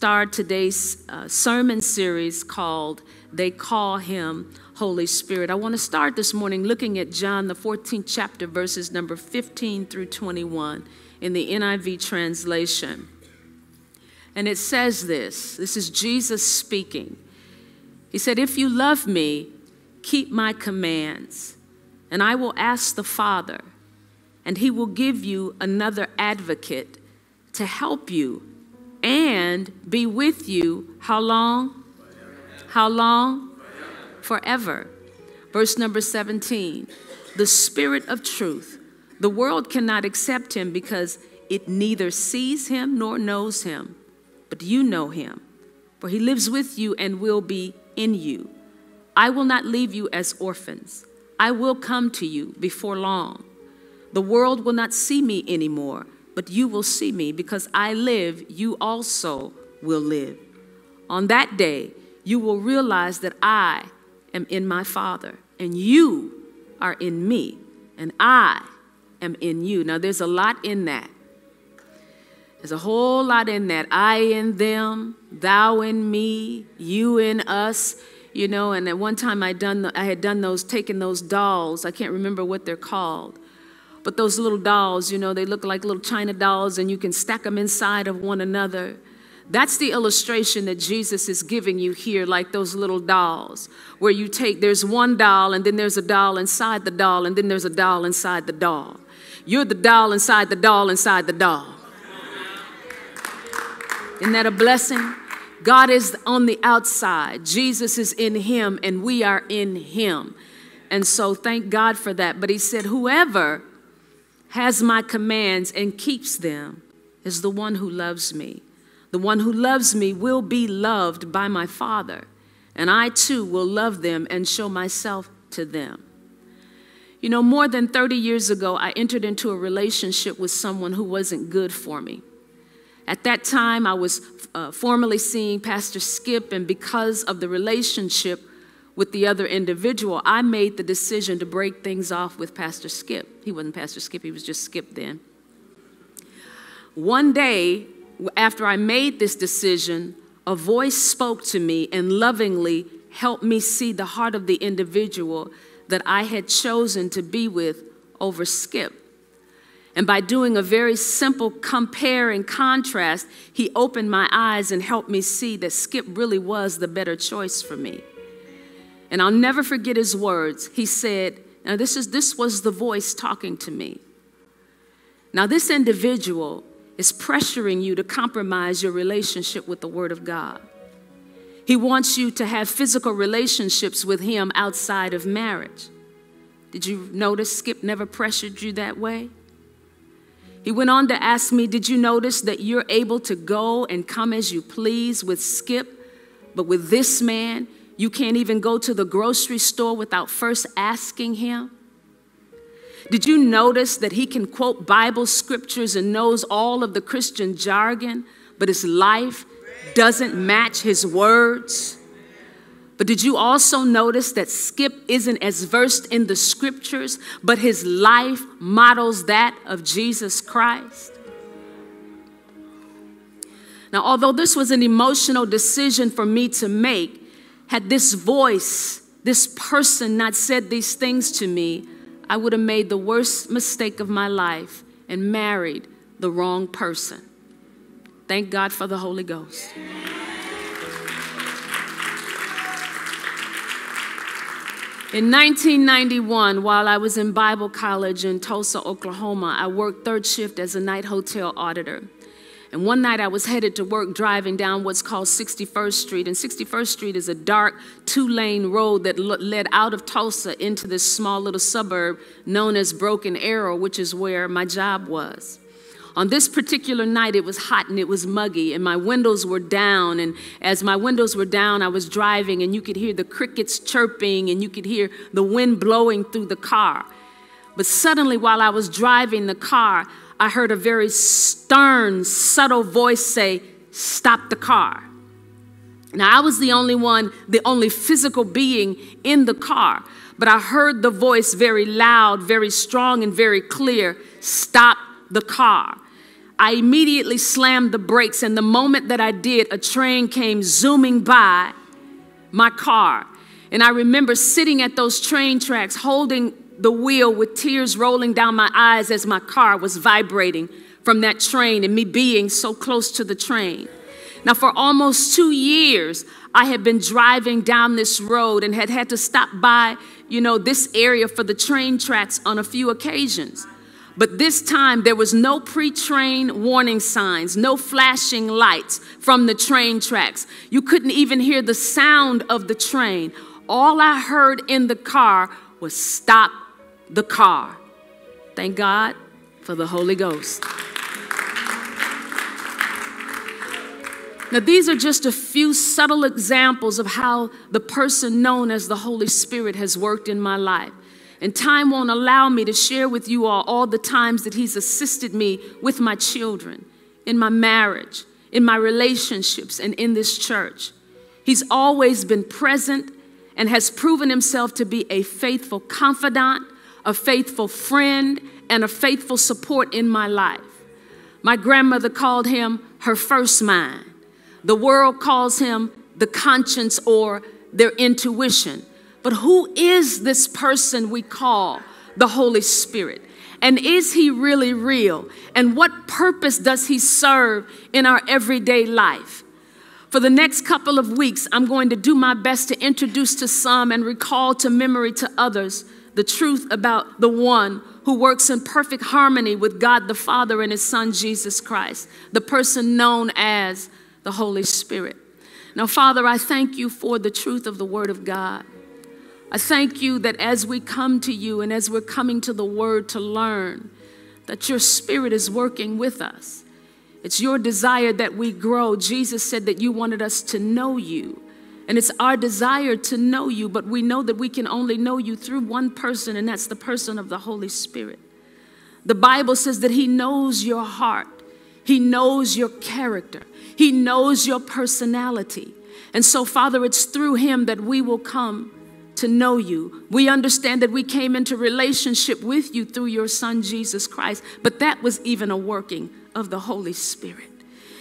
start today's uh, sermon series called They Call Him Holy Spirit. I want to start this morning looking at John, the 14th chapter, verses number 15 through 21 in the NIV translation. And it says this this is Jesus speaking. He said, If you love me, keep my commands, and I will ask the Father, and he will give you another advocate to help you and be with you. How long? How long? Forever. Verse number 17 the Spirit of truth. The world cannot accept him because it neither sees him nor knows him, but you know him, for he lives with you and will be in you. I will not leave you as orphans. I will come to you before long. The world will not see me anymore but you will see me because I live, you also will live. On that day, you will realize that I am in my Father, and you are in me, and I am in you. Now, there's a lot in that. There's a whole lot in that. I in them, thou in me, you in us. You know, and at one time I done I had done those, taken those dolls. I can't remember what they're called but those little dolls, you know, they look like little china dolls and you can stack them inside of one another. That's the illustration that Jesus is giving you here, like those little dolls, where you take, there's one doll, and then there's a doll inside the doll, and then there's a doll inside the doll. You're the doll inside the doll inside the doll. Isn't that a blessing? God is on the outside, Jesus is in Him, and we are in Him. And so thank God for that. But He said, Whoever has my commands and keeps them is the one who loves me. The one who loves me will be loved by my Father, and I too will love them and show myself to them. You know, more than 30 years ago, I entered into a relationship with someone who wasn't good for me. At that time, I was uh, formally seeing Pastor Skip, and because of the relationship, with the other individual, I made the decision to break things off with Pastor Skip. He wasn't Pastor Skip, he was just Skip then. One day, after I made this decision, a voice spoke to me and lovingly helped me see the heart of the individual that I had chosen to be with over Skip. And by doing a very simple compare and contrast, he opened my eyes and helped me see that Skip really was the better choice for me. And I'll never forget his words. He said, Now, this, is, this was the voice talking to me. Now, this individual is pressuring you to compromise your relationship with the Word of God. He wants you to have physical relationships with Him outside of marriage. Did you notice Skip never pressured you that way? He went on to ask me, Did you notice that you're able to go and come as you please with Skip, but with this man, you can't even go to the grocery store without first asking him. Did you notice that he can quote Bible scriptures and knows all of the Christian jargon, but his life doesn't match his words? But did you also notice that Skip isn't as versed in the scriptures, but his life models that of Jesus Christ? Now, although this was an emotional decision for me to make, had this voice, this person not said these things to me, I would have made the worst mistake of my life and married the wrong person. Thank God for the Holy Ghost. In 1991, while I was in Bible college in Tulsa, Oklahoma, I worked third shift as a night hotel auditor. And one night I was headed to work driving down what's called 61st Street. And 61st Street is a dark two lane road that led out of Tulsa into this small little suburb known as Broken Arrow, which is where my job was. On this particular night, it was hot and it was muggy, and my windows were down. And as my windows were down, I was driving, and you could hear the crickets chirping, and you could hear the wind blowing through the car. But suddenly, while I was driving the car, I heard a very stern, subtle voice say, Stop the car. Now, I was the only one, the only physical being in the car, but I heard the voice very loud, very strong, and very clear Stop the car. I immediately slammed the brakes, and the moment that I did, a train came zooming by my car. And I remember sitting at those train tracks holding the wheel with tears rolling down my eyes as my car was vibrating from that train and me being so close to the train. Now, for almost two years, I had been driving down this road and had had to stop by, you know, this area for the train tracks on a few occasions. But this time, there was no pre train warning signs, no flashing lights from the train tracks. You couldn't even hear the sound of the train. All I heard in the car was stop the car. Thank God for the Holy Ghost. Now, these are just a few subtle examples of how the person known as the Holy Spirit has worked in my life. And time won't allow me to share with you all all the times that He's assisted me with my children, in my marriage, in my relationships, and in this church. He's always been present and has proven Himself to be a faithful confidant, a faithful friend, and a faithful support in my life. My grandmother called him her first mind. The world calls him the conscience or their intuition. But who is this person we call the Holy Spirit? And is he really real? And what purpose does he serve in our everyday life? For the next couple of weeks, I'm going to do my best to introduce to some and recall to memory to others the truth about the one who works in perfect harmony with God the Father and his Son Jesus Christ, the person known as the Holy Spirit. Now, Father, I thank you for the truth of the Word of God. I thank you that as we come to you and as we're coming to the Word to learn, that your Spirit is working with us. It's your desire that we grow. Jesus said that you wanted us to know you. And it's our desire to know you, but we know that we can only know you through one person, and that's the person of the Holy Spirit. The Bible says that He knows your heart, He knows your character, he knows your personality. And so, Father, it's through Him that we will come to know you. We understand that we came into relationship with you through your Son, Jesus Christ, but that was even a working of the Holy Spirit.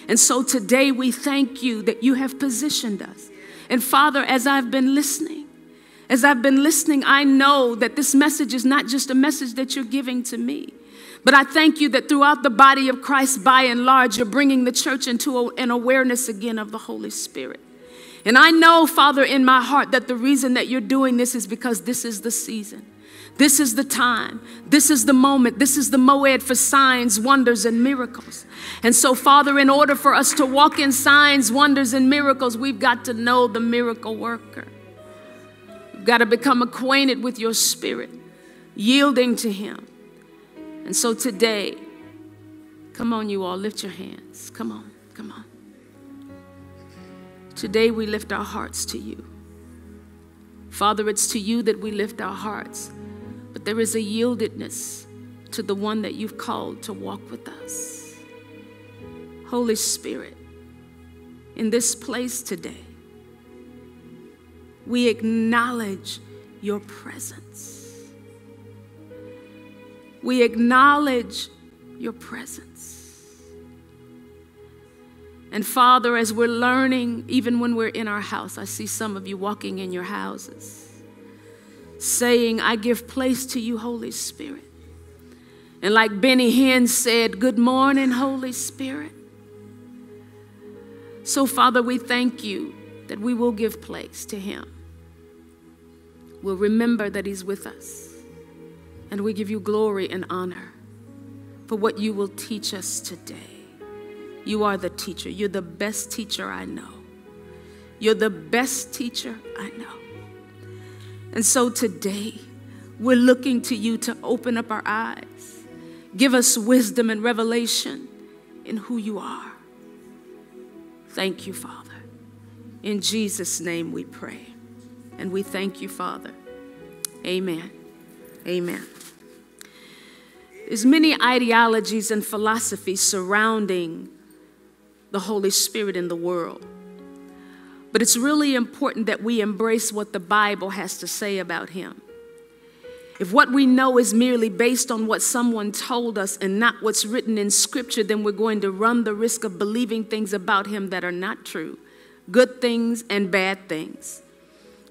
And so today we thank you that you have positioned us. And Father, as I've been listening, as I've been listening, I know that this message is not just a message that you're giving to me. But I thank you that throughout the body of Christ, by and large, you're bringing the church into a, an awareness again of the Holy Spirit. And I know, Father, in my heart that the reason that you're doing this is because this is the season. This is the time. This is the moment. This is the moed for signs, wonders, and miracles. And so, Father, in order for us to walk in signs, wonders, and miracles, we've got to know the miracle worker. We've got to become acquainted with your spirit, yielding to him and so today, come on, you all, lift your hands. Come on, come on. Today we lift our hearts to you. Father, it's to you that we lift our hearts, but there is a yieldedness to the one that you've called to walk with us. Holy Spirit, in this place today, we acknowledge your presence. We acknowledge your presence. And Father, as we're learning, even when we're in our house, I see some of you walking in your houses, saying, I give place to you, Holy Spirit. And like Benny Hinn said, Good morning, Holy Spirit. So, Father, we thank you that we will give place to him. We'll remember that he's with us. And we give you glory and honor for what you will teach us today. You are the teacher. You're the best teacher I know. You're the best teacher I know. And so today, we're looking to you to open up our eyes. Give us wisdom and revelation in who you are. Thank you, Father. In Jesus' name we pray. And we thank you, Father. Amen. Amen. There's many ideologies and philosophies surrounding the Holy Spirit in the world. But it's really important that we embrace what the Bible has to say about him. If what we know is merely based on what someone told us and not what's written in Scripture, then we're going to run the risk of believing things about Him that are not true good things and bad things.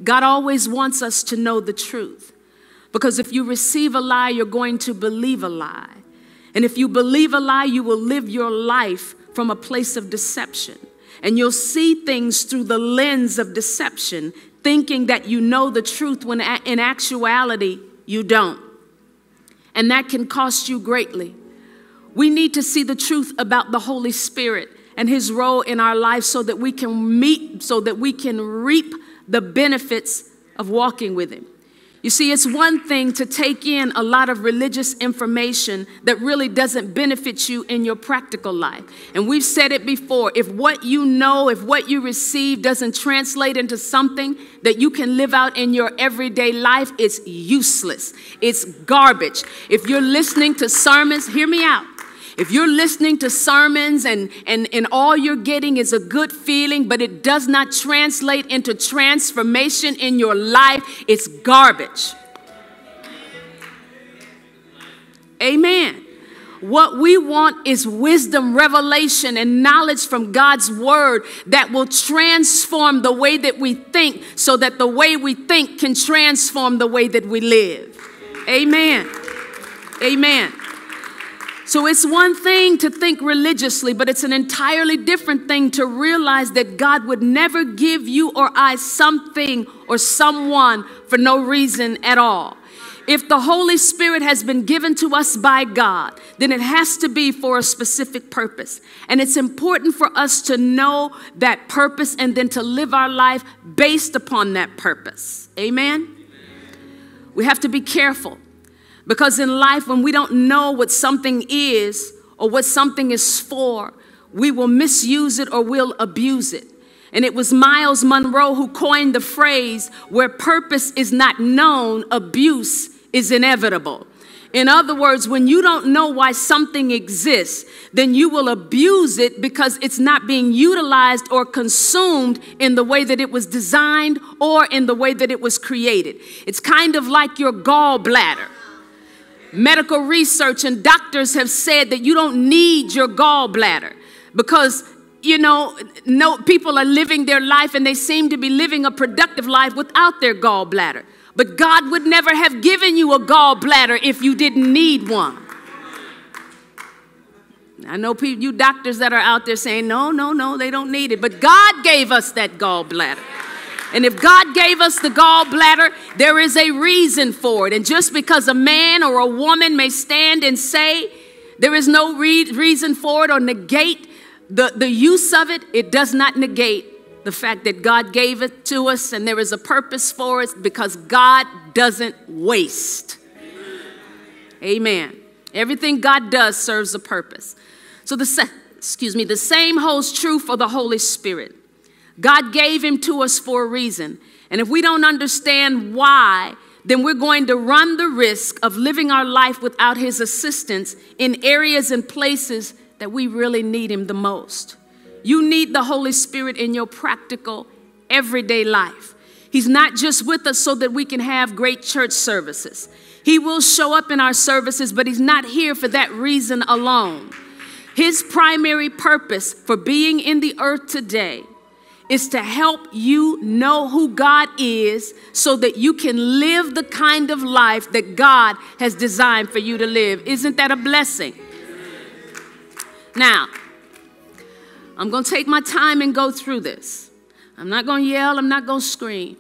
God always wants us to know the truth because if you receive a lie, you're going to believe a lie. And if you believe a lie, you will live your life from a place of deception. And you'll see things through the lens of deception, thinking that you know the truth when in actuality, you don't. And that can cost you greatly. We need to see the truth about the Holy Spirit and his role in our life so that we can meet, so that we can reap the benefits of walking with him. You see, it's one thing to take in a lot of religious information that really doesn't benefit you in your practical life. And we've said it before if what you know, if what you receive doesn't translate into something that you can live out in your everyday life, it's useless. It's garbage. If you're listening to sermons, hear me out. If you're listening to sermons and, and, and all you're getting is a good feeling, but it does not translate into transformation in your life, it's garbage. Amen. What we want is wisdom, revelation, and knowledge from God's word that will transform the way that we think so that the way we think can transform the way that we live. Amen. Amen. So it's one thing to think religiously, but it's an entirely different thing to realize that God would never give you or I something or someone for no reason at all. If the Holy Spirit has been given to us by God, then it has to be for a specific purpose. And it's important for us to know that purpose and then to live our life based upon that purpose. Amen? We have to be careful because in life, when we don't know what something is or what something is for, we will misuse it or we'll abuse it. And it was Myles Munroe who coined the phrase where purpose is not known, abuse is inevitable. In other words, when you don't know why something exists, then you will abuse it because it's not being utilized or consumed in the way that it was designed or in the way that it was created. It's kind of like your gallbladder. Medical research and doctors have said that you don't need your gallbladder because you know, no people are living their life and they seem to be living a productive life without their gallbladder. But God would never have given you a gallbladder if you didn't need one. I know people, you doctors that are out there saying, no, no, no, they don't need it. But God gave us that gallbladder. And if God gave us the gallbladder, there is a reason for it. And just because a man or a woman may stand and say there is no re- reason for it or negate the, the use of it, it does not negate the fact that God gave it to us and there is a purpose for it because God doesn't waste. Amen. Everything God does serves a purpose. So the excuse me, the same holds true for the Holy Spirit. God gave him to us for a reason. And if we don't understand why, then we're going to run the risk of living our life without his assistance in areas and places that we really need him the most. You need the Holy Spirit in your practical, everyday life. He's not just with us so that we can have great church services. He will show up in our services, but he's not here for that reason alone. His primary purpose for being in the earth today is to help you know who God is so that you can live the kind of life that God has designed for you to live. Isn't that a blessing? Now, I'm going to take my time and go through this. I'm not going to yell, I'm not going to scream.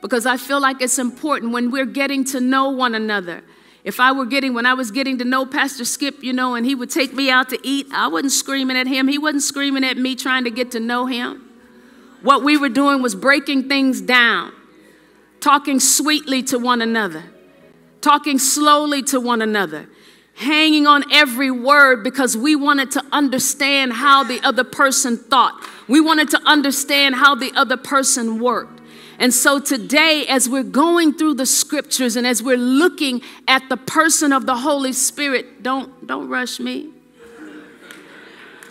Because I feel like it's important when we're getting to know one another. If I were getting, when I was getting to know Pastor Skip, you know, and he would take me out to eat, I wasn't screaming at him. He wasn't screaming at me trying to get to know him. What we were doing was breaking things down, talking sweetly to one another, talking slowly to one another, hanging on every word because we wanted to understand how the other person thought. We wanted to understand how the other person worked. And so today, as we're going through the scriptures and as we're looking at the person of the Holy Spirit, don't, don't rush me.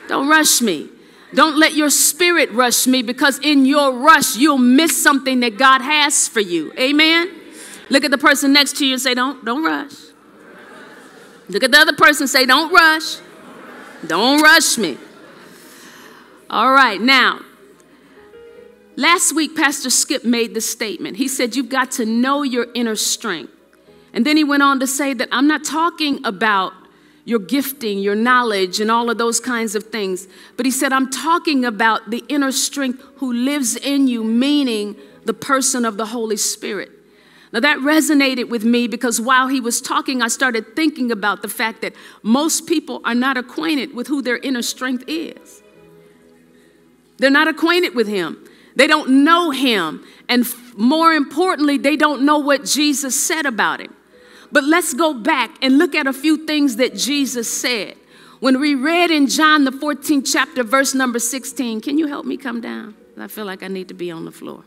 Don't rush me. Don't let your spirit rush me because in your rush, you'll miss something that God has for you. Amen? Look at the person next to you and say, Don't, don't rush. Look at the other person and say, Don't rush. Don't rush me. All right, now, last week, Pastor Skip made the statement. He said, You've got to know your inner strength. And then he went on to say that I'm not talking about your gifting, your knowledge, and all of those kinds of things. But he said, I'm talking about the inner strength who lives in you, meaning the person of the Holy Spirit. Now that resonated with me because while he was talking, I started thinking about the fact that most people are not acquainted with who their inner strength is. They're not acquainted with him. They don't know him. And more importantly, they don't know what Jesus said about him. But let's go back and look at a few things that Jesus said. When we read in John, the 14th chapter, verse number 16, can you help me come down? I feel like I need to be on the floor.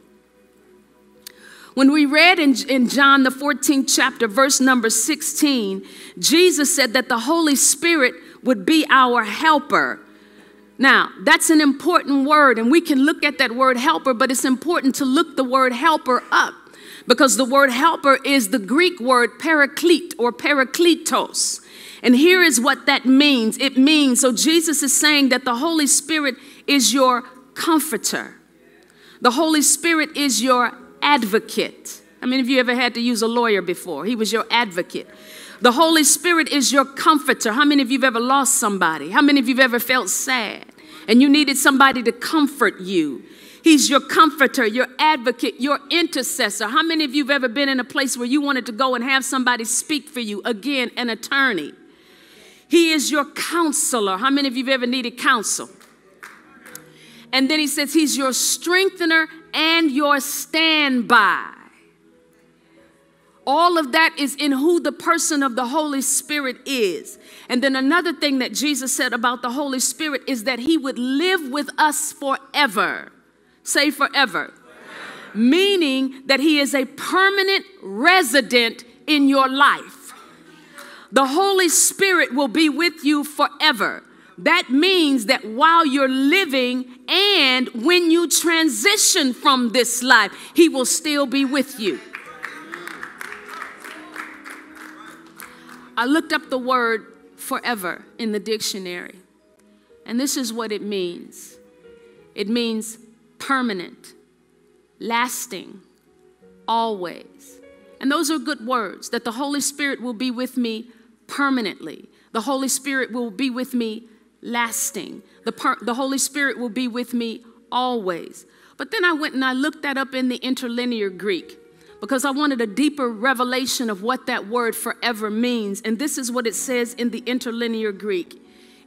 When we read in, in John, the 14th chapter, verse number 16, Jesus said that the Holy Spirit would be our helper. Now, that's an important word, and we can look at that word helper, but it's important to look the word helper up because the word helper is the Greek word paraclete or parakletos. And here is what that means it means, so Jesus is saying that the Holy Spirit is your comforter, the Holy Spirit is your advocate. I mean, have you ever had to use a lawyer before? He was your advocate. The Holy Spirit is your comforter. How many of you have ever lost somebody? How many of you have ever felt sad and you needed somebody to comfort you? He's your comforter, your advocate, your intercessor. How many of you have ever been in a place where you wanted to go and have somebody speak for you? Again, an attorney. He is your counselor. How many of you have ever needed counsel? And then he says, He's your strengthener and your standby. All of that is in who the person of the Holy Spirit is. And then another thing that Jesus said about the Holy Spirit is that he would live with us forever. Say forever. Meaning that he is a permanent resident in your life. The Holy Spirit will be with you forever. That means that while you're living and when you transition from this life, He will still be with you. I looked up the word forever in the dictionary, and this is what it means it means permanent, lasting, always. And those are good words that the Holy Spirit will be with me permanently. The Holy Spirit will be with me lasting. The, per- the Holy Spirit will be with me always. But then I went and I looked that up in the interlinear Greek because I wanted a deeper revelation of what that word forever means. And this is what it says in the interlinear Greek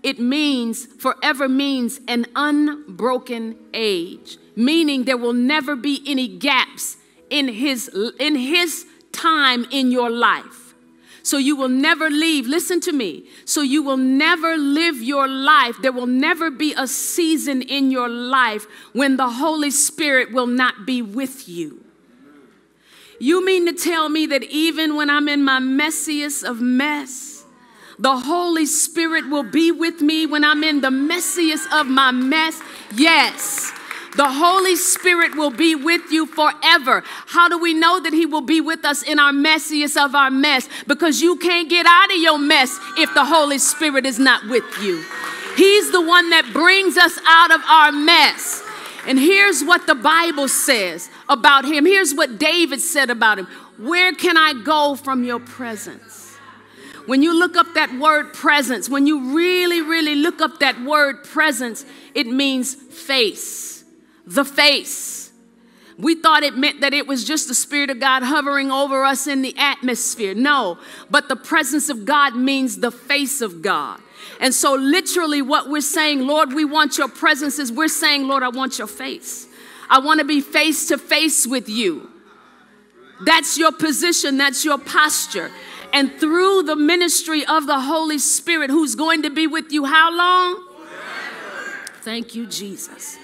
it means, forever means an unbroken age, meaning there will never be any gaps in his, in his time in your life. So you will never leave. Listen to me. So you will never live your life. There will never be a season in your life when the Holy Spirit will not be with you. You mean to tell me that even when I'm in my messiest of mess, the Holy Spirit will be with me when I'm in the messiest of my mess? Yes. The Holy Spirit will be with you forever. How do we know that He will be with us in our messiest of our mess? Because you can't get out of your mess if the Holy Spirit is not with you. He's the one that brings us out of our mess. And here's what the Bible says about Him. Here's what David said about Him Where can I go from your presence? When you look up that word presence, when you really, really look up that word presence, it means face the face. We thought it meant that it was just the Spirit of God hovering over us in the atmosphere. No, but the presence of God means the face of God. And so, literally, what we're saying, Lord, we want your presence, is we're saying, Lord, I want your face. I want to be face to face with you. That's your position, that's your posture. And through the ministry of the Holy Spirit, who's going to be with you how long? Thank you, Jesus.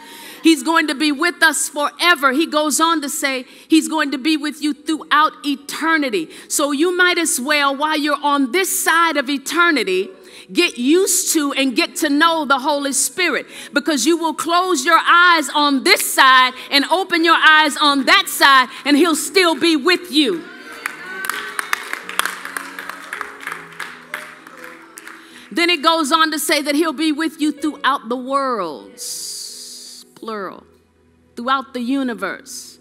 He's going to be with us forever. He goes on to say, He's going to be with you throughout eternity. So you might as well, while you're on this side of eternity, get used to and get to know the Holy Spirit because you will close your eyes on this side and open your eyes on that side, and He'll still be with you. Then it goes on to say that he'll be with you throughout the worlds plural, throughout the universe.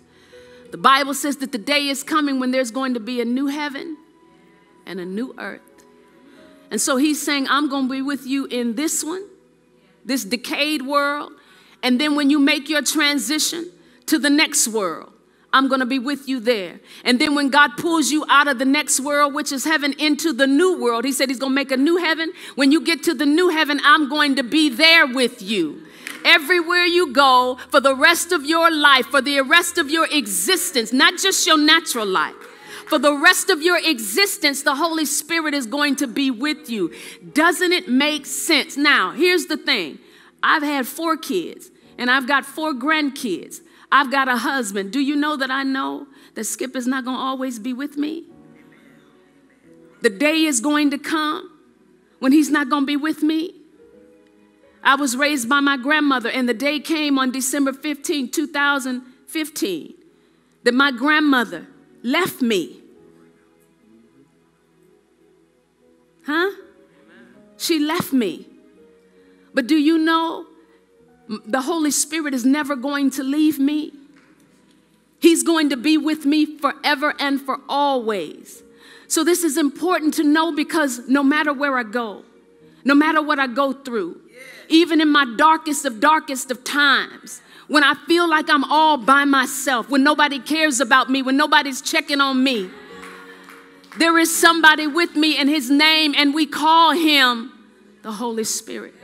The Bible says that the day is coming when there's going to be a new heaven and a new earth. And so he's saying, I'm going to be with you in this one, this decayed world. And then when you make your transition to the next world, I'm going to be with you there. And then when God pulls you out of the next world, which is heaven, into the new world, He said He's going to make a new heaven. When you get to the new heaven, I'm going to be there with you. Everywhere you go for the rest of your life, for the rest of your existence, not just your natural life. For the rest of your existence, the Holy Spirit is going to be with you. Doesn't it make sense? Now, here's the thing I've had four kids, and I've got four grandkids. I've got a husband. Do you know that I know that Skip is not going to always be with me? The day is going to come when he's not going to be with me. I was raised by my grandmother, and the day came on December 15, 2015, that my grandmother left me. Huh? She left me. But do you know the Holy Spirit is never going to leave me. He's going to be with me forever and for always. So, this is important to know because no matter where I go, no matter what I go through, even in my darkest of darkest of times, when I feel like I'm all by myself, when nobody cares about me, when nobody's checking on me, there is somebody with me in his name, and we call him the Holy Spirit.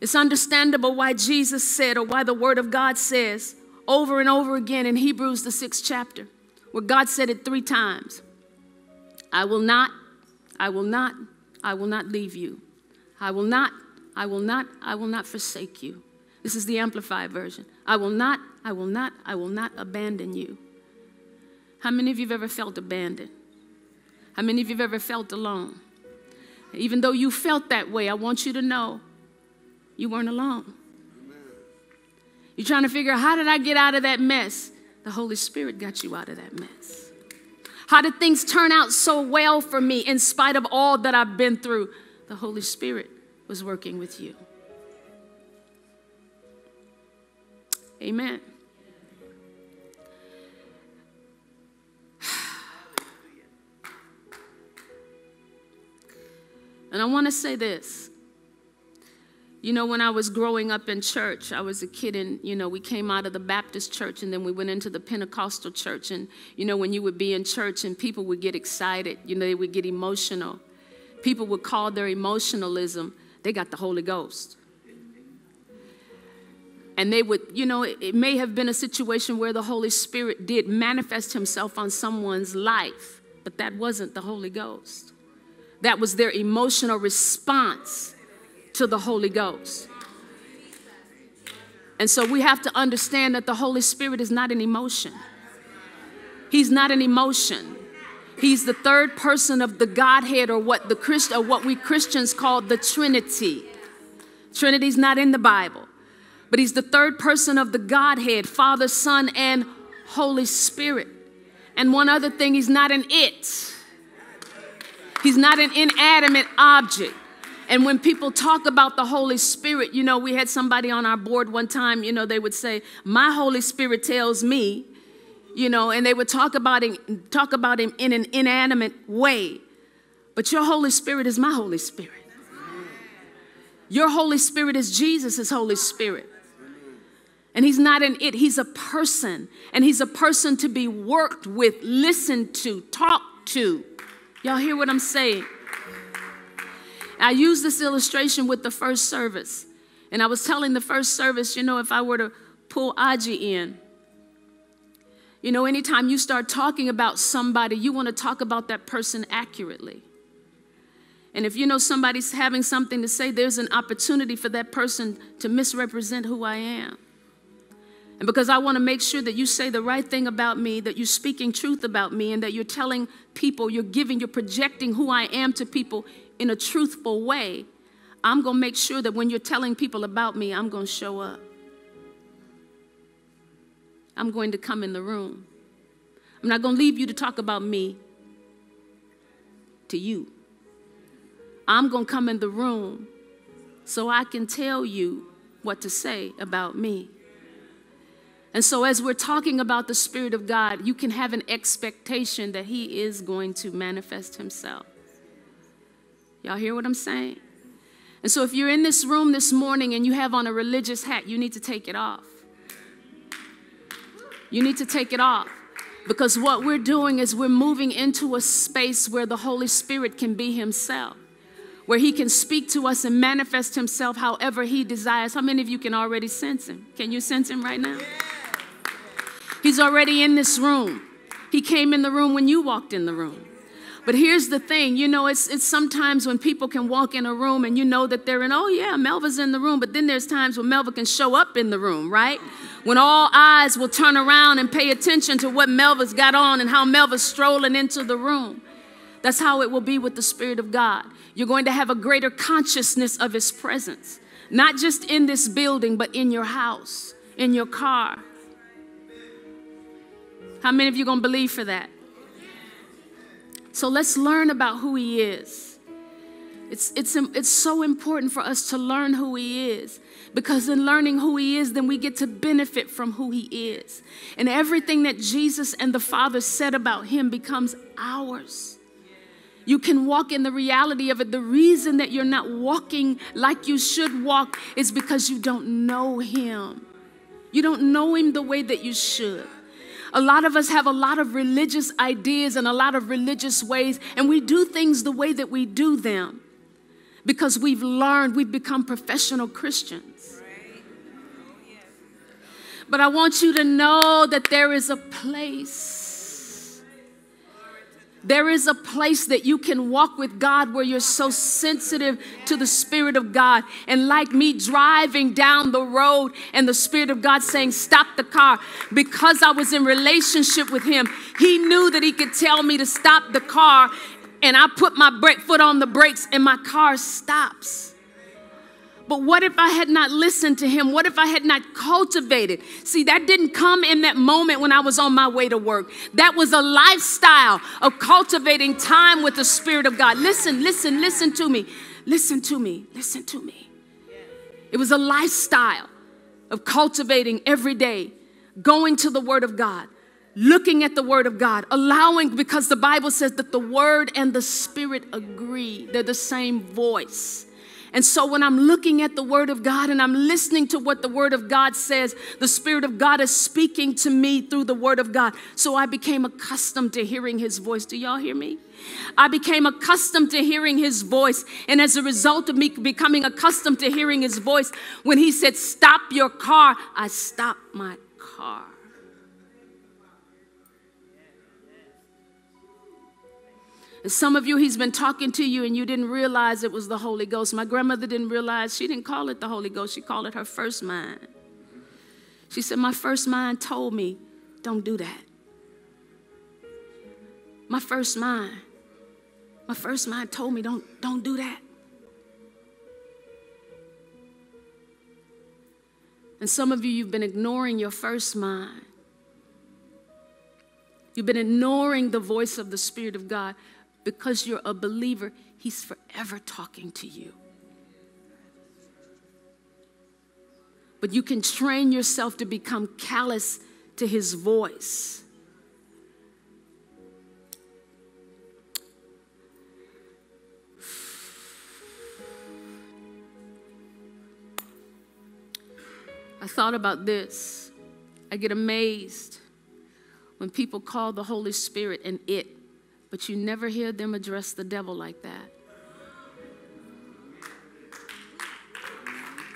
It's understandable why Jesus said, or why the Word of God says over and over again in Hebrews, the sixth chapter, where God said it three times I will not, I will not, I will not leave you. I will not, I will not, I will not forsake you. This is the Amplified version. I will not, I will not, I will not abandon you. How many of you have ever felt abandoned? How many of you have ever felt alone? Even though you felt that way, I want you to know you weren't alone. You're trying to figure out how did I get out of that mess? The Holy Spirit got you out of that mess. How did things turn out so well for me in spite of all that I've been through? The Holy Spirit was working with you. Amen. And I want to say this you know, when I was growing up in church, I was a kid and, you know, we came out of the Baptist church and then we went into the Pentecostal church. And, you know, when you would be in church and people would get excited, you know, they would get emotional. People would call their emotionalism, they got the Holy Ghost. And they would, you know, it, it may have been a situation where the Holy Spirit did manifest himself on someone's life, but that wasn't the Holy Ghost. That was their emotional response to the Holy Ghost. And so we have to understand that the Holy Spirit is not an emotion. He's not an emotion. He's the third person of the Godhead, or what the Christ, or what we Christians call the Trinity. Trinity's not in the Bible, but he's the third person of the Godhead, Father, Son, and Holy Spirit. And one other thing, he's not an it. He's not an inanimate object. And when people talk about the Holy Spirit, you know, we had somebody on our board one time, you know, they would say, My Holy Spirit tells me, you know, and they would talk about him, talk about him in an inanimate way. But your Holy Spirit is my Holy Spirit. Your Holy Spirit is Jesus' Holy Spirit. And he's not an it, he's a person. And he's a person to be worked with, listened to, talked to. Y'all hear what I'm saying? I used this illustration with the first service. And I was telling the first service, you know, if I were to pull Aji in, you know, anytime you start talking about somebody, you want to talk about that person accurately. And if you know somebody's having something to say, there's an opportunity for that person to misrepresent who I am. And because I want to make sure that you say the right thing about me, that you're speaking truth about me, and that you're telling people, you're giving, you're projecting who I am to people in a truthful way, I'm going to make sure that when you're telling people about me, I'm going to show up. I'm going to come in the room. I'm not going to leave you to talk about me. to you. I'm going to come in the room so I can tell you what to say about me. And so, as we're talking about the Spirit of God, you can have an expectation that He is going to manifest Himself. Y'all hear what I'm saying? And so, if you're in this room this morning and you have on a religious hat, you need to take it off. You need to take it off. Because what we're doing is we're moving into a space where the Holy Spirit can be Himself, where He can speak to us and manifest Himself however He desires. How many of you can already sense Him? Can you sense Him right now? He's already in this room. He came in the room when you walked in the room. But here's the thing, you know, it's, it's sometimes when people can walk in a room and you know that they're in, oh yeah, Melva's in the room, but then there's times when Melva can show up in the room, right? When all eyes will turn around and pay attention to what Melva's got on and how Melva's strolling into the room. That's how it will be with the Spirit of God. You're going to have a greater consciousness of His presence, not just in this building, but in your house, in your car, how many of you going to believe for that? So let's learn about who he is. It's, it's, it's so important for us to learn who he is because in learning who he is, then we get to benefit from who he is. And everything that Jesus and the Father said about him becomes ours. You can walk in the reality of it. The reason that you're not walking like you should walk is because you don't know him. You don't know him the way that you should. A lot of us have a lot of religious ideas and a lot of religious ways, and we do things the way that we do them because we've learned, we've become professional Christians. But I want you to know that there is a place there is a place that you can walk with God where you're so sensitive to the Spirit of God. And like me driving down the road and the Spirit of God saying, Stop the car, because I was in relationship with Him, He knew that He could tell me to stop the car. And I put my brake foot on the brakes and my car stops. But what if I had not listened to him? What if I had not cultivated? See, that didn't come in that moment when I was on my way to work. That was a lifestyle of cultivating time with the Spirit of God. Listen, listen, listen to me. Listen to me. Listen to me. It was a lifestyle of cultivating every day, going to the Word of God, looking at the Word of God, allowing, because the Bible says that the Word and the Spirit agree, they're the same voice. And so when I'm looking at the Word of God and I'm listening to what the Word of God says, the Spirit of God is speaking to me through the Word of God. So I became accustomed to hearing His voice. Do y'all hear me? I became accustomed to hearing His voice. And as a result of me becoming accustomed to hearing His voice, when He said, Stop your car, I stopped my car. Some of you, he's been talking to you and you didn't realize it was the Holy Ghost. My grandmother didn't realize, she didn't call it the Holy Ghost, she called it her first mind. She said, My first mind told me, don't do that. My first mind, my first mind told me, don't, don't do that. And some of you, you've been ignoring your first mind. You've been ignoring the voice of the Spirit of God because you're a believer, He's forever talking to you. But you can train yourself to become callous to His voice. I thought about this. I get amazed when people call the Holy Spirit an it. But you never hear them address the devil like that.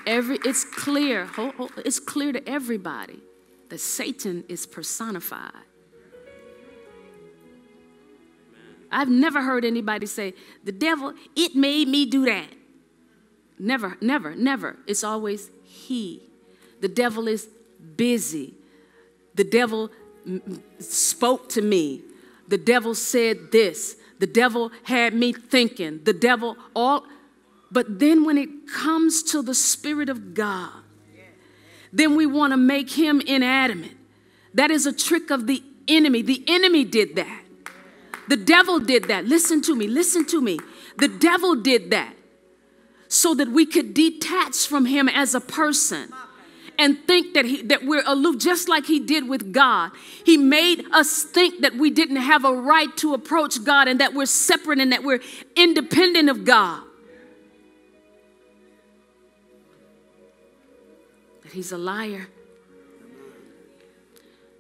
Every, it's clear, it's clear to everybody that Satan is personified. I've never heard anybody say, the devil, it made me do that. Never, never, never. It's always he. The devil is busy. The devil spoke to me. The devil said this. The devil had me thinking. The devil, all. But then when it comes to the Spirit of God, then we want to make him inanimate. That is a trick of the enemy. The enemy did that. The devil did that. Listen to me, listen to me. The devil did that so that we could detach from him as a person and think that, he, that we're aloof, just like he did with God. He made us think that we didn't have a right to approach God and that we're separate and that we're independent of God. That he's a liar.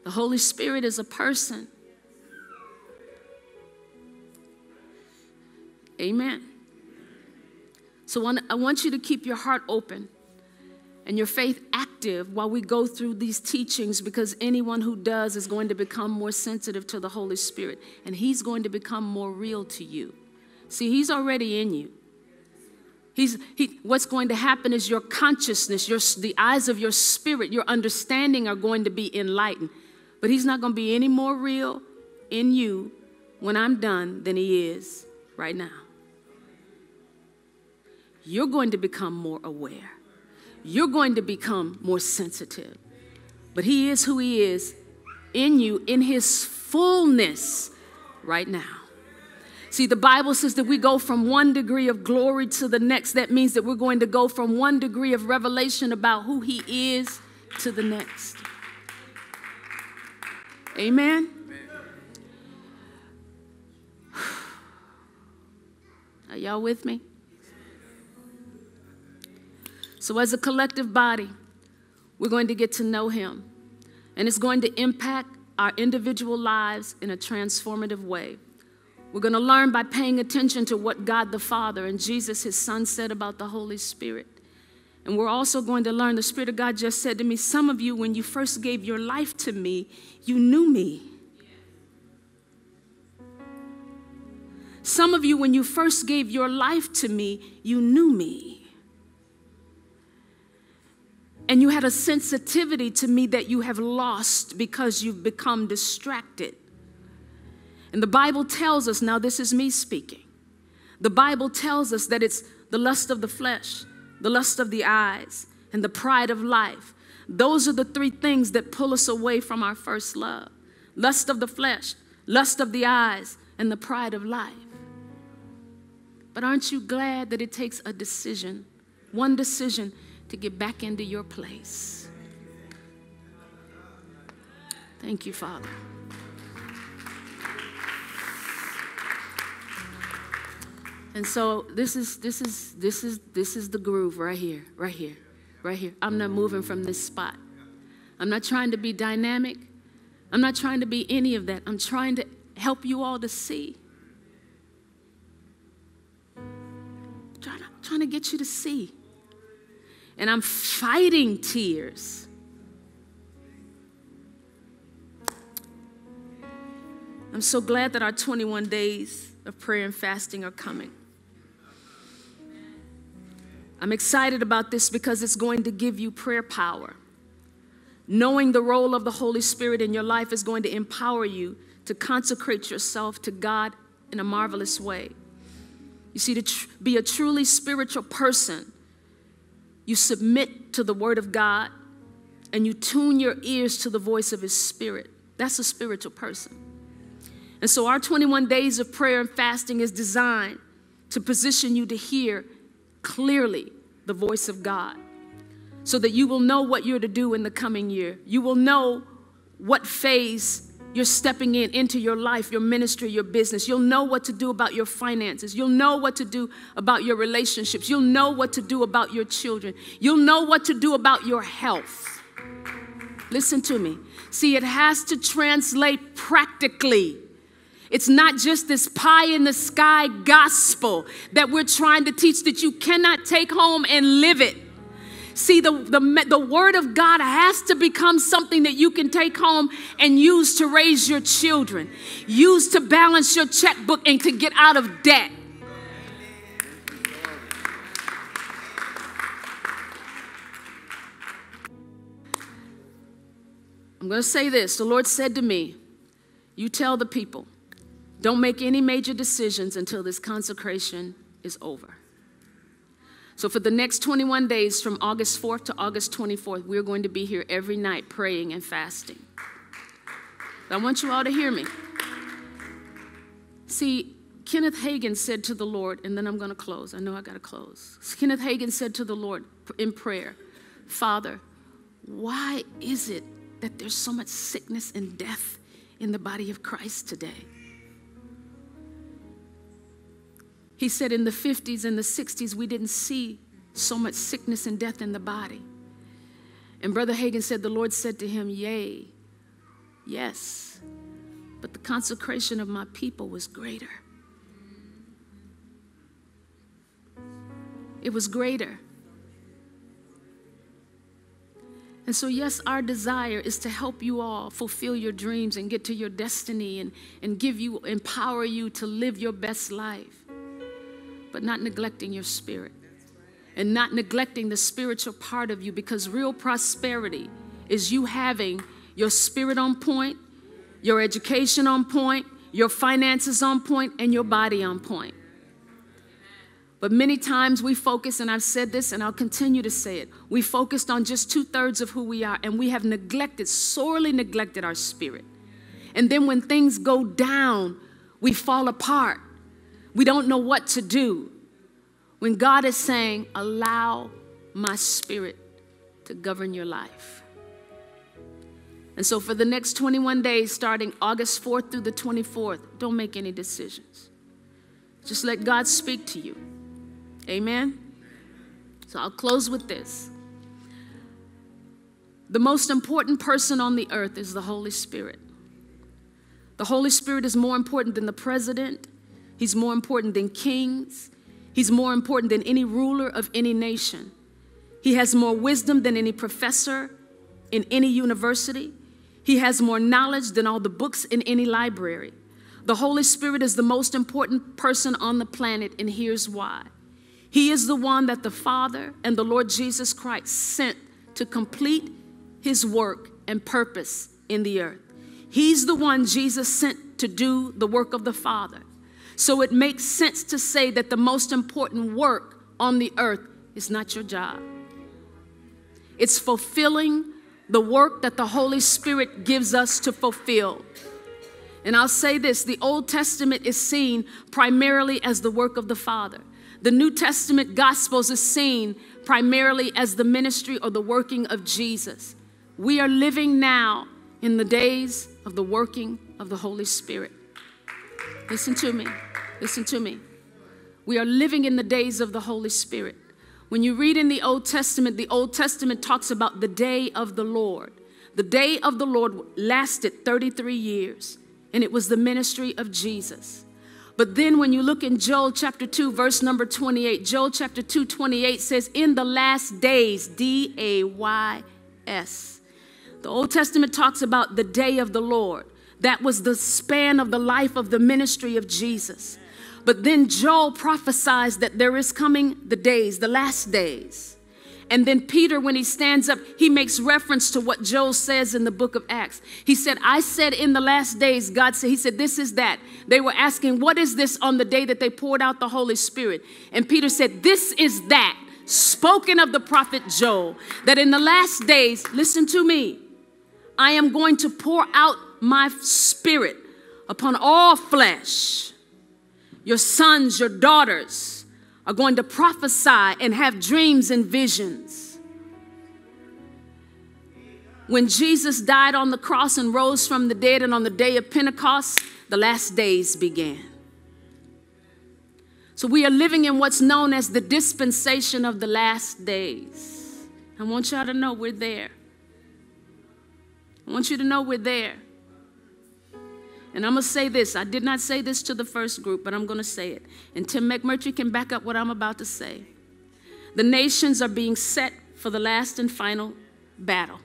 The Holy Spirit is a person. Amen. So I want you to keep your heart open and your faith active while we go through these teachings because anyone who does is going to become more sensitive to the Holy Spirit and He's going to become more real to you. See, He's already in you. He's, he, what's going to happen is your consciousness, your, the eyes of your spirit, your understanding are going to be enlightened. But He's not going to be any more real in you when I'm done than He is right now. You're going to become more aware you're going to become more sensitive. But He is who He is in you, in His fullness right now. See, the Bible says that we go from one degree of glory to the next. That means that we're going to go from one degree of revelation about who He is to the next. Amen? Are y'all with me? So, as a collective body, we're going to get to know Him, and it's going to impact our individual lives in a transformative way. We're going to learn by paying attention to what God the Father and Jesus, His Son, said about the Holy Spirit. And we're also going to learn the Spirit of God just said to me, Some of you, when you first gave your life to me, you knew me. Some of you, when you first gave your life to me, you knew me. And you had a sensitivity to me that you have lost because you've become distracted. And the Bible tells us now, this is me speaking. The Bible tells us that it's the lust of the flesh, the lust of the eyes, and the pride of life. Those are the three things that pull us away from our first love lust of the flesh, lust of the eyes, and the pride of life. But aren't you glad that it takes a decision, one decision to get back into your place. Thank you, Father. And so this is this is this is this is the groove right here, right here, right here. I'm not moving from this spot. I'm not trying to be dynamic. I'm not trying to be any of that. I'm trying to help you all to see. trying to, trying to get you to see and I'm fighting tears. I'm so glad that our 21 days of prayer and fasting are coming. I'm excited about this because it's going to give you prayer power. Knowing the role of the Holy Spirit in your life is going to empower you to consecrate yourself to God in a marvelous way. You see, to tr- be a truly spiritual person, you submit to the Word of God, and you tune your ears to the voice of His Spirit. That's a spiritual person. And so, our 21 days of prayer and fasting is designed to position you to hear clearly the voice of God so that you will know what you're to do in the coming year. You will know what phase you're stepping in into your life, your ministry, your business. You'll know what to do about your finances. You'll know what to do about your relationships. You'll know what to do about your children. You'll know what to do about your health. Listen to me. See, it has to translate practically. It's not just this pie in the sky gospel that we're trying to teach that you cannot take home and live it. See, the, the, the Word of God has to become something that you can take home and use to raise your children, use to balance your checkbook and to get out of debt. I'm going to say this. The Lord said to me, You tell the people, don't make any major decisions until this consecration is over. So, for the next 21 days, from August 4th to August 24th, we're going to be here every night praying and fasting. I want you all to hear me. See, Kenneth Hagin said to the Lord, and then I'm going to close. I know I got to close. Kenneth Hagin said to the Lord in prayer, Father, why is it that there's so much sickness and death in the body of Christ today? He said in the 50s and the 60s, we didn't see so much sickness and death in the body. And Brother Hagin said, The Lord said to him, Yea, yes, but the consecration of my people was greater. It was greater. And so, yes, our desire is to help you all fulfill your dreams and get to your destiny and, and give you, empower you to live your best life, but not neglecting your spirit and not neglecting the spiritual part of you because real prosperity is you having your spirit on point, your education on point, your finances on point, and your body on point. But many times we focus, and I've said this and I'll continue to say it, we focused on just two thirds of who we are, and we have neglected, sorely neglected our spirit. And then when things go down, we fall apart. We don't know what to do. When God is saying, Allow my spirit to govern your life. And so, for the next 21 days, starting August 4th through the 24th, don't make any decisions. Just let God speak to you. Amen? So I'll close with this. The most important person on the earth is the Holy Spirit. The Holy Spirit is more important than the president, He's more important than kings, He's more important than any ruler of any nation. He has more wisdom than any professor in any university. He has more knowledge than all the books in any library. The Holy Spirit is the most important person on the planet, and here's why. He is the one that the Father and the Lord Jesus Christ sent to complete his work and purpose in the earth. He's the one Jesus sent to do the work of the Father. So it makes sense to say that the most important work on the earth is not your job, it's fulfilling the work that the Holy Spirit gives us to fulfill. And I'll say this the Old Testament is seen primarily as the work of the Father. The New Testament Gospels is seen primarily as the ministry or the working of Jesus. We are living now in the days of the working of the Holy Spirit. Listen to me. Listen to me. We are living in the days of the Holy Spirit. When you read in the Old Testament, the Old Testament talks about the day of the Lord. The day of the Lord lasted 33 years, and it was the ministry of Jesus. But then when you look in Joel chapter 2, verse number 28, Joel chapter 2, 28 says, In the last days, D A Y S. The Old Testament talks about the day of the Lord. That was the span of the life of the ministry of Jesus. But then Joel prophesies that there is coming the days, the last days and then Peter, when he stands up, he makes reference to what Joel says in the book of Acts. He said, I said in the last days, God said, He said, This is that. They were asking, What is this on the day that they poured out the Holy Spirit? And Peter said, This is that, spoken of the prophet Joel, that in the last days, listen to me, I am going to pour out my spirit upon all flesh, your sons, your daughters are going to prophesy and have dreams and visions. When Jesus died on the cross and rose from the dead, and on the day of Pentecost, the last days began. So we are living in what's known as the dispensation of the last days. I want y'all to know we're there. I want you to know we're there. And I'm going to say this. I did not say this to the first group, but I'm going to say it. And Tim McMurtry can back up what I'm about to say. The nations are being set for the last and final battle.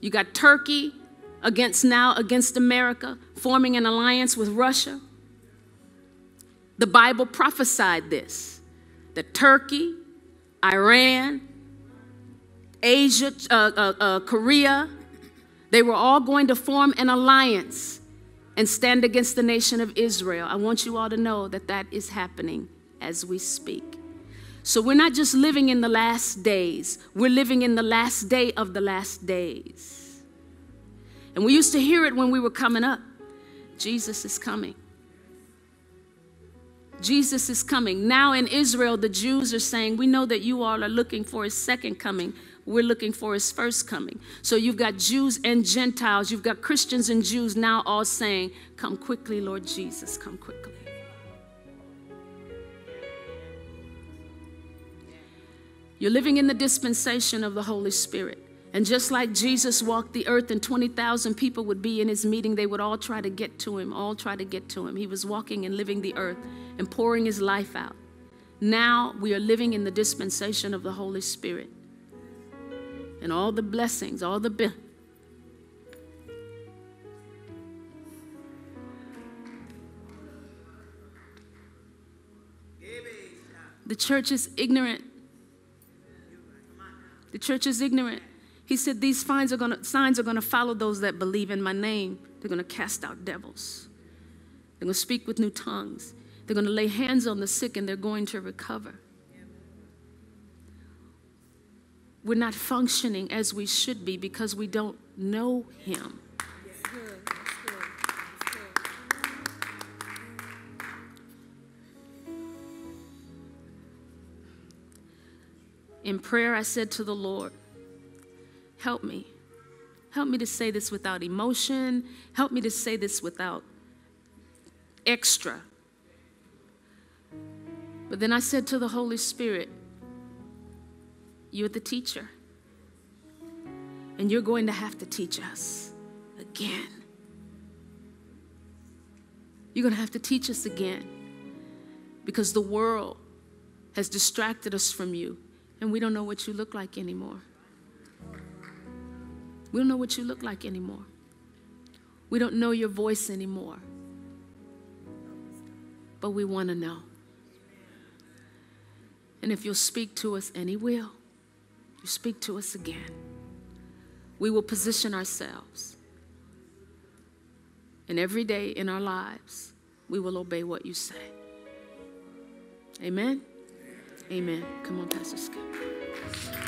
You got Turkey against now against America, forming an alliance with Russia. The Bible prophesied this that Turkey, Iran, Asia, uh, uh, uh, Korea, they were all going to form an alliance and stand against the nation of Israel. I want you all to know that that is happening as we speak. So we're not just living in the last days, we're living in the last day of the last days. And we used to hear it when we were coming up. Jesus is coming. Jesus is coming. Now in Israel, the Jews are saying, We know that you all are looking for his second coming. We're looking for his first coming. So you've got Jews and Gentiles, you've got Christians and Jews now all saying, Come quickly, Lord Jesus, come quickly. You're living in the dispensation of the Holy Spirit. And just like Jesus walked the earth and 20,000 people would be in his meeting, they would all try to get to him, all try to get to him. He was walking and living the earth and pouring his life out. Now we are living in the dispensation of the Holy Spirit. And all the blessings, all the be- The church is ignorant. The church is ignorant. He said, These signs are gonna, signs are going to follow those that believe in my name. They're going to cast out devils, they're to speak with new tongues, they're going to lay hands on the sick, and they're going to recover. We're not functioning as we should be because we don't know Him. In prayer, I said to the Lord, Help me. Help me to say this without emotion. Help me to say this without extra. But then I said to the Holy Spirit, You're the teacher. And you're going to have to teach us again. You're going to have to teach us again because the world has distracted us from you and we don't know what you look like anymore. We don't know what you look like anymore. We don't know your voice anymore. But we want to know. And if you'll speak to us, and He will, you speak to us again, we will position ourselves. And every day in our lives, we will obey what you say. Amen? Amen. Come on, Pastor Skip.